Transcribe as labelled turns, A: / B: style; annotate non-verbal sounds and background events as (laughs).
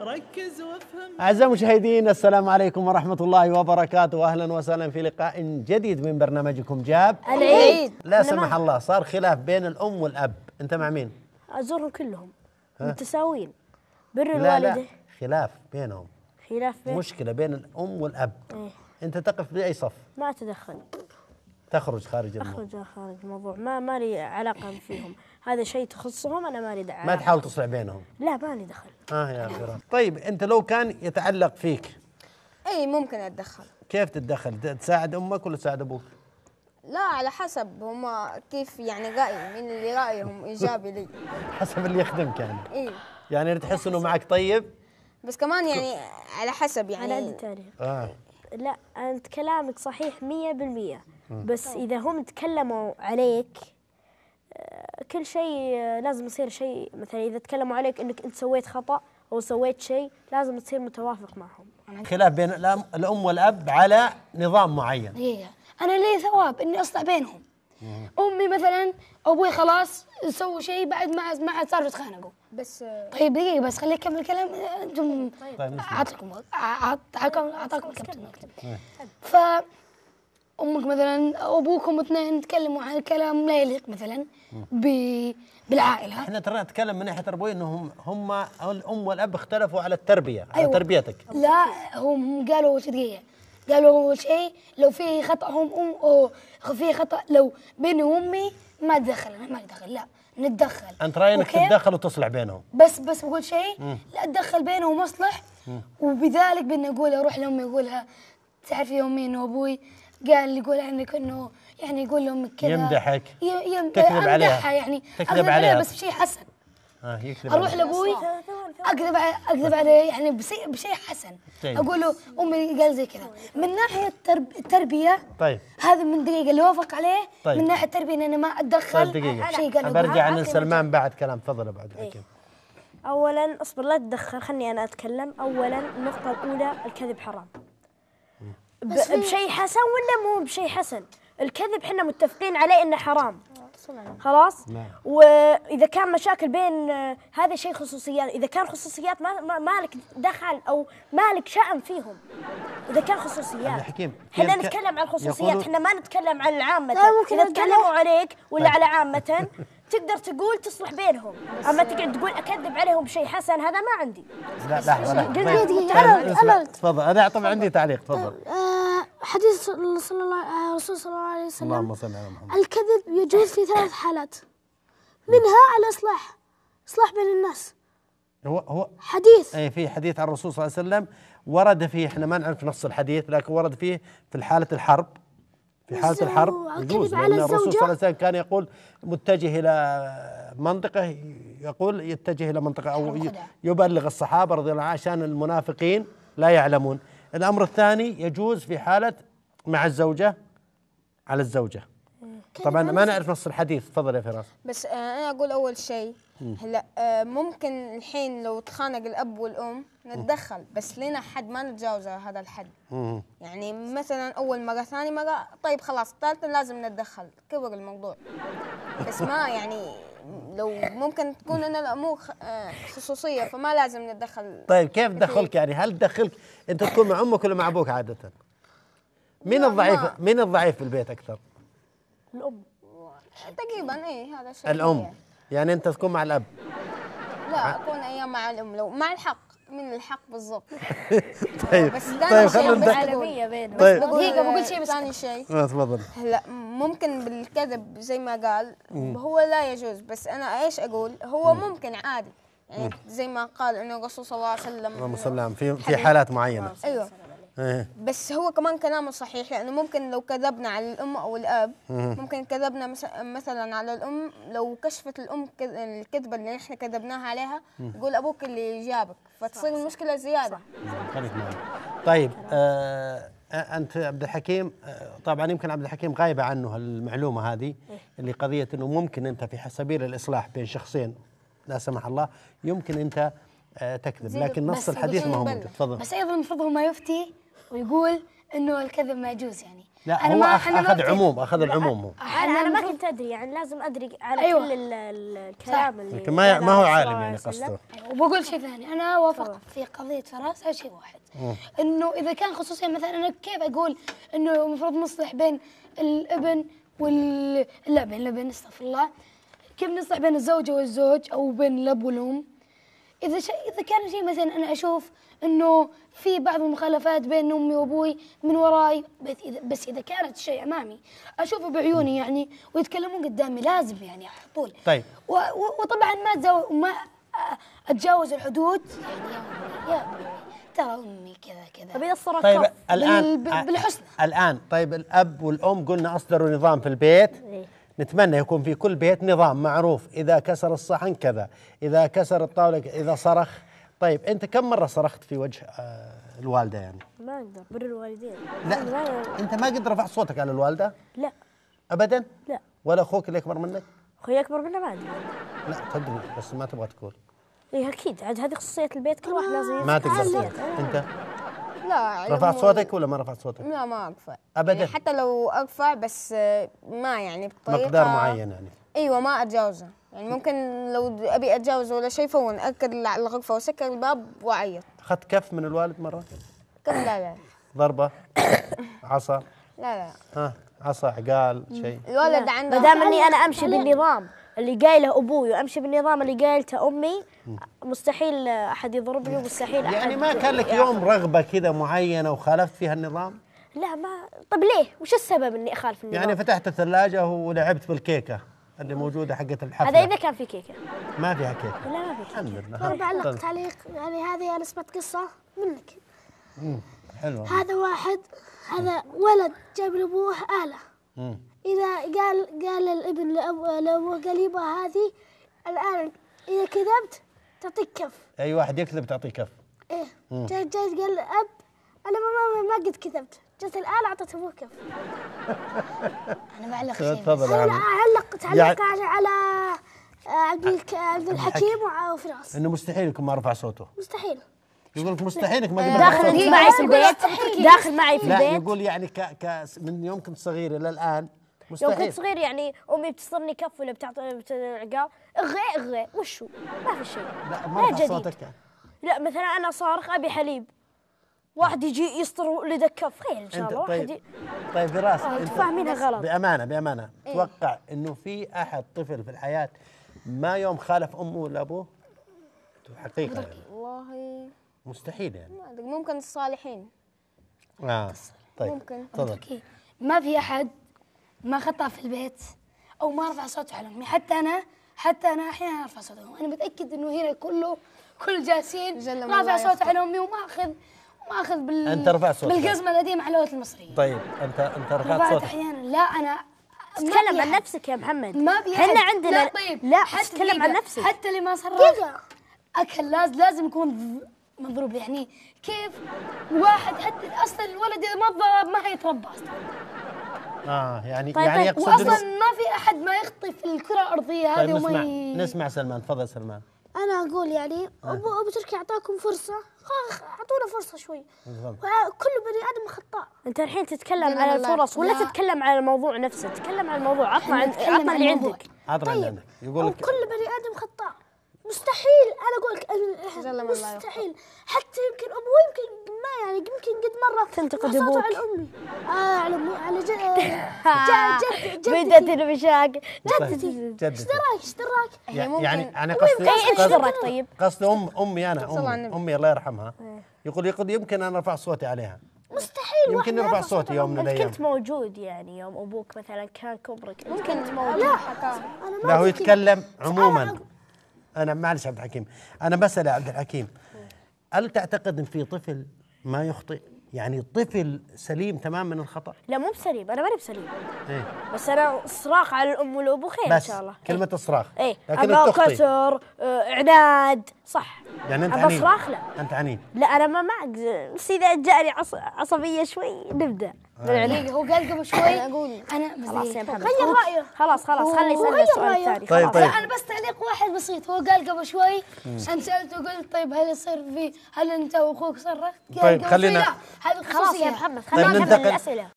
A: ركز وافهم.
B: أعزائي المشاهدين السلام عليكم ورحمة الله وبركاته. وأهلا وسهلا في لقاء جديد من برنامجكم جاب.
C: العيد
B: لا سمح الله صار خلاف بين الأم والأب. أنت مع مين؟
C: أزورهم كلهم. متساويين. بر
B: لا لا.
C: الوالدة.
B: خلاف بينهم.
C: خلاف بين
B: مشكلة بين الأم والأب.
C: إيه.
B: أنت تقف بأي صف؟
C: ما اتدخل
B: تخرج خارج الموضوع.
C: أخرج خارج الموضوع. ما ما لي علاقة فيهم. هذا شيء تخصهم أنا ما لي دعوة.
B: ما تحاول تصلح بينهم.
C: لا ما لي دخل.
B: آه يا فراس طيب أنت لو كان يتعلق فيك.
D: إي ممكن أتدخل.
B: كيف تتدخل؟ تساعد أمك ولا تساعد أبوك؟
D: لا على حسب هما كيف يعني رأي مين اللي رأيهم إيجابي لي. (laughs)
B: حسب اللي يخدمك يعني.
D: إيه
B: يعني اللي تحس إنه معك طيب؟
D: بس كمان يعني على حسب
C: أنا عندي
D: يعني
C: تعليق
B: آه.
C: لا أنت كلامك صحيح مية بالمية. بس إذا هم تكلموا عليك آه، كل شيء آه، لازم يصير شيء. مثلا إذا تكلموا عليك إنك أنت سويت خطأ أو سويت شيء لازم تصير متوافق معهم.
B: خلاف بين الأم, والأب على نظام معين.
E: هي أنا لي ثواب إني اصلح بينهم. أمي مثلا أبوي خلاص سووا شيء بعد ما ما عاد صاروا يتخانقوا.
D: بس
E: طيب دقيقة بس خليني أكمل الكلام. أنتم
B: طيب نسمع.
E: أعطيكم اعطاكم اعطاكم الكابتن ف أمك مثلا أبوكم اثنين تكلموا عن كلام لا يليق مثلا ب- بالعائلة.
B: إحنا ترى نتكلم من ناحية تربوية انهم هم الأم والأب اختلفوا على التربية على
E: أيوة.
B: تربيتك.
E: لا هم قالوا شيء دقيقة. قالوا اول شيء لو في خطأ هم ام أو في خطأ لو بيني وأمي ما تدخل أنا ما اتدخل لا. نتدخل.
B: أنت رأيك
E: إنك؟
B: تتدخل وتصلح بينهم؟
E: بس بس بقول شيء لا أتدخل بينهم وأصلح. وبذلك بدنا نقول أروح لأمي اقولها تعرفي يومي انه أبوي؟ قال لي يقول عنك انه يعني يقول لامك كذا.
B: يمدحك.
E: ي- يم-
B: تكذب عليها.
E: يعني.
B: تكذب عليها.
E: بس بشيء حسن. أروح
B: عليك.
C: لأبوي.
E: أكذب عليه أكذب عليه يعني بشيء بشيء حسن.
B: طيب.
E: أقول له أمي قال زي كذا. من ناحية الترب التربية
B: طيب.
E: هذا من دقيقة اللي وافق عليه.
B: طيب.
E: من ناحية التربية إن أنا ما أتدخل.
B: طيب دقيقة.
E: شيء قال
B: برجع عن سلمان بعد كلام. تفضل أبو عبد الحكيم.
C: اولا اصبر لا تدخل خلني أنا أتكلم. اولا النقطة الأولى الكذب حرام. ب- بشيء حسن ولا مو بشيء حسن؟ الكذب إحنا متفقين عليه إنه حرام. خلاص؟
B: نعم.
C: وإذا كان مشاكل بين آه، هذا شيء خصوصيات إذا كان خصوصيات ما ما- مالك دخل أو مالك شأن فيهم. إذا كان خصوصيات.
B: الحكيم، إحنا
C: نتكلم عن الخصوصيات إحنا ما نتكلم عن العامة.
E: إذا
C: تكلموا. عليك ولا على عامة (laughs) تقدر تقول تصلح بينهم. أما تقعد تقول أكذب عليهم بشيء حسن هذا ما عندي.
B: لا لحظه لحظه طيب، تفضل. أنا طبعا عندي تعليق تفضل.
F: آه، حديث صلى الله آه، الرسول صلى الله عليه وسلم.
B: اللهم صل على محمد.
F: الكذب يجوز في ثلاث حالات. منها الإصلاح. إصلاح بين الناس.
B: هو هو
F: حديث.
B: أي في حديث عن الرسول صلى الله عليه وسلم. ورد فيه إحنا ما نعرف نص الحديث لكن ورد فيه في حاله الحرب. في
F: حالة
B: الحرب. يجوز لأن الرسول صلى الله عليه؟ وسلم كان يقول متجه إلى منطقة يقول يتجه إلى منطقة أو يبلغ الصحابة رضي الله عنهم عشان المنافقين لا يعلمون. الأمر الثاني يجوز في حالة مع الزوجة على الزوجة. طبعا ما نعرف نص الحديث. تفضل يا فراس.
D: بس آه، أنا أقول أول شيء هلا آه، ممكن الحين لو تخانق الأب والأم نتدخل بس لنا حد ما نتجاوز هذا الحد.
B: مم.
D: يعني مثلا أول مرة ثاني مرة طيب خلاص ثالثة لازم نتدخل. كبر الموضوع. بس ما يعني لو ممكن تكون أن الأمور خ- آه، خصوصية فما لازم نتدخل
B: طيب كيف دخلك؟ يعني هل تدخلك أنت تكون مع أمك ولا مع أبوك عادة؟ مين الضعيف؟ مين الضعيف في البيت أكثر؟
C: الأم.
D: تقريبا إيه هذا الشيء
B: الأم.
D: يعني.
B: أنت تكون مع الأب.
D: لا أكون أيام مع الأم لو مع الحق. من الحق بالضبط. (laughs)
B: طيب
D: بس
B: طيب
D: ثاني شيء
B: خلينا
D: بس
B: ندخل
C: عالمية بينهم.
B: طيب.
E: دقيقة بقول شيء بس
D: ثاني شيء
B: آه، تفضل.
D: هلا ممكن بالكذب زي ما قال هو لا يجوز بس أنا إيش أقول؟ هو ممكن عادي. يعني زي ما قال إنه الرسول صلى الله عليه وسلم
B: اللهم صل في في. حالات
D: معينة.
B: أيوه.
D: بس هو كمان كلامه صحيح لأنه ممكن لو كذبنا على الأم أو الأب ممكن كذبنا مس- مثلا على الأم لو كشفت الأم كذ- الكذبة اللي إحنا كذبناها عليها يقول أبوك اللي جابك فتصير المشكلة زيادة.
B: خليك معي طيب آه أنت عبد الحكيم آه طبعا يمكن عبد الحكيم غايبة عنه المعلومه هذه اللي قضية إنه ممكن أنت في سبيل الإصلاح بين شخصين لا سمح الله يمكن أنت آه تكذب لكن نص الحديث ما هو موجود. تفضل.
E: بس أيضا المفروض هو ما يفتي ويقول إنه الكذب ما يجوز يعني.
B: لا
E: أنا
B: هو
E: ما-
B: أخ-
E: أنا ما
B: أخذ
E: بت-
B: عموم أخذ العموم هو.
C: أنا أنا ما كنت أدري يعني لازم أدري على
E: أيوة.
C: كل ال- ال- الكلام اللي
B: ما ما هو عالم يعني. قصده.
E: وبقول شيء ثاني. أنا وافق في قضية فراس على شيء واحد. إنه إذا كان خصوصيا مثلا أنا كيف أقول إنه المفروض نصلح بين الابن وال لا بين الابن استغفر الله. كيف نصلح بين الزوجة والزوج أو بين الأب والأم؟ إذا شيء إذا كان شيء مثلا أنا أشوف إنه في بعض المخالفات بين أمي وأبوي من وراي بس اذا بس إذا كانت شيء أمامي أشوفه بعيوني يعني ويتكلمون قدامي لازم يعني على طول
B: طيب.
E: و- و- وطبعا ما أتزو- ما أتجاوز الحدود يعني يا أمي، ترى أمي كذا
C: طيب
E: كذا
C: اذا صار
B: طيب الآن
E: بال- بالحسنى.
B: الآن طيب الأب والأم قلنا أصدروا نظام في البيت. نتمنى يكون في كل بيت نظام معروف. إذا كسر الصحن كذا إذا كسر الطاولة ك- إذا صرخ. طيب أنت كم مرة صرخت في وجه آه الوالدة يعني؟
C: ما أقدر. بر الوالدين.
B: لا
C: ما
B: أنت ما قد رفعت صوتك على الوالدة؟
C: لا.
B: ابدا؟
C: لا.
B: ولا أخوك اللي أكبر منك؟
C: أخوي أكبر منه ما أدري.
B: لا تدري بس ما تبغى تقول.
C: إيه أكيد. عاد هذه خصوصية البيت كل واحد لازم
B: ما تقدر
C: خصوصيته.
D: لا على
B: رفعت صوتك ولا ما رفعت صوتك؟
D: لا ما أرفع.
B: أبداً.
D: يعني حتى لو أرفع بس ما يعني بطريقة
B: مقدار معين يعني.
D: إيوه ما أتجاوزه. يعني ممكن لو أبي أتجاوز ولا شيء فون اركض على الغرفة وسكر الباب وأعيط.
B: أخذت كف من الوالد مرة؟
D: كم لا لا.
B: ضربة؟ عصا؟
D: لا لا.
B: ها؟ عصا عقال شيء
D: الولد عنده
C: ما دام إني أنا أمشي بالنظام. اللي قايله أبوي وأمشي بالنظام اللي قايلته أمي مستحيل أحد يضربني ومستحيل أحد
B: يعني ما كان لك يوم رغبة كذا معينة وخالفت فيها النظام؟
C: لا ما طب ليه؟ وش السبب إني أخالف النظام؟
B: يعني فتحت الثلاجة ولعبت بالكيكة اللي موجودة حقت الحفلة.
C: هذا إذا كان في كيكة.
B: ما فيها كيكة.
C: لا ما في كيكة.
B: الحمد لله.
F: أنا بعلق
B: طيب.
F: تعليق يعني هذه أنا سمعت قصة منك.
B: حلو.
F: هذا واحد هذا ولد جاب لابوه آلة.
B: مم.
F: إذا قال قال الابن لأبوه قال يبغى هذه الآن إذا كذبت تعطيك كف.
B: أي واحد يكذب تعطيه كف.
F: إيه. جاء جاء قال الأب أنا ما ما, ما قد كذبت. جت الآلة أعطت أبوه كف. (laughs)
E: بعلق شيء. بس.
B: تفضل
F: أنا
B: يعني
F: تعليق
B: يعني-
F: على على عبد الك- عبد الحكيم وفراس
B: إنه مستحيل يكون ما رفع صوته.
F: مستحيل.
B: يقول لك مستحيل انك ما قد رفعت
C: داخل معي في البيت. داخل معي في
B: لا
C: البيت؟
B: يقول يعني ك ك من يوم كنت صغير إلى الآن
C: يوم
B: مستحيل.
C: كنت صغير يعني أمي بتصرني كف ولا بتعطي بت- عقال اغي اغي وشو؟ ما في شيء.
B: لا ما
C: جديد.
B: صوتك يعني.
C: لا مثلا أنا صارخ أبي حليب. واحد يجي يسطر ولده كف. خير إن شاء الله. واحد
B: طيب. طيب فراس
C: آه،
B: أنت
C: تفاهمينها غلط.
B: بأمانة بأمانة.
C: إيه.
B: توقع إنه في أحد طفل في الحياة ما يوم خالف أمه ولا أبوه؟ حقيقة يعني.
D: والله.
B: مستحيل يعني.
D: ممكن الصالحين.
B: آه طيب
D: ممكن.
B: تفضل.
E: أوكي. ما في أحد ما خطأ في البيت أو ما رفع صوته على امي حتى أنا حتى أنا أحيانا أرفع أمي. أنا متأكد إنه هنا كله كل جالسين رافع
D: لا
E: صوته. على امي وما اخذ وما أخذ بال
B: أنت رفعت صوتك.
E: بالقزمة القديمة على لغه المصرية
B: طيب انت أنت رفعت صوتك
E: أحيانا لا أنا
C: تتكلم
E: في
C: عن. نفسك يا محمد
E: ما في إحنا.
C: عندنا
E: لا طيب
C: لا
E: حتى
C: تتكلم عن. نفسك
E: حتى اللي ما صرخ. أكل لازم لازم يكون مضروب يعني كيف واحد حتى أصلا الولد إذا ما ضرب ما حيتربى أصلا
B: آه يعني
C: طيب،
B: يعني
C: طيب.
B: يقصد
E: واصلا ما في أحد ما يخطي في الكرة الأرضية
B: طيب
E: هذه وما
B: نسمع
E: ي...
B: نسمع سلمان تفضل سلمان
F: أنا أقول يعني أبو أبو تركي أعطاكم فرصة خلاص أعطونا فرصة شوي. وكل بني آدم خطاء
C: أنت الحين تتكلم
D: الله.
C: الفرص ولا
E: لا.
C: تتكلم عن الموضوع نفسه تتكلم عن الموضوع عطنا عطنا اللي. عندك
B: عطنا اللي
F: طيب
B: عندك يقول لك
F: كل مستحيل. أنا أقول لك مستحيل. حتى يمكن أبوي يمكن ما يعني يمكن قد مرة
C: تنتقد أبوك.
F: على أمي. آه على أمي على جد (laughs) جد جد
C: بدت
F: جدتي
C: المشاكل.
F: جدتي.
B: جدتي.
F: إيش دراك؟ إيش دراك؟
B: يعني يعني يعني قصدي
C: اي
B: إيش
C: دراك طيب
B: قصدي ام
D: أمي أنا
B: امي. أمي الله يرحمها. يقول يقول يمكن أنا رفعت صوتي عليها.
F: مستحيل.
B: يمكن يرفع صوتي يوم من
C: أنت
B: الأيام.
C: كنت موجود يعني يوم أبوك مثلا كان كبرك. انت كنت
D: ممكن
C: موجود
D: لا
F: أنا ما
B: لا هو. يتكلم عموما. أنا معلش عبد الحكيم أنا بسال عبد الحكيم. هل تعتقد إن في طفل ما يخطئ؟ يعني طفل سليم تمام من الخطأ؟
C: لا مو بسليم أنا ماني بسليم.
B: إيه.
C: بس أنا صراخ على الأم والأبو خير إن
B: بس
C: شاء الله.
B: كلمة الصراخ
C: إيه.
B: لكن تخطئ
C: كسر آه، عناد صح.
B: يعني
C: أنت
B: عنيد
C: صراخ لا.
B: أنت عنيد
C: لا أنا ما معك. بس إذا جاني عص... عصبية شوي نبدأ. بالعناد
E: دقيقة هو قال قبل شوي
D: أنا أقول
E: أنا
C: خلاص يا. محمد
F: غير رأيه.
C: خلاص خلاص خلي يسال
F: غير
C: السؤال. الثاني
B: طيب،. طيب.
E: أنا بس تعليق واحد بسيط هو قال قبل شوي أنا سألته قلت طيب هل يصير في هل أنت وأخوك صرخت؟
B: طيب،
E: قبل
B: خلينا-
E: شوي لا هذه
C: خلاص يا محمد
B: طيب
C: خلينا نكمل الاسئله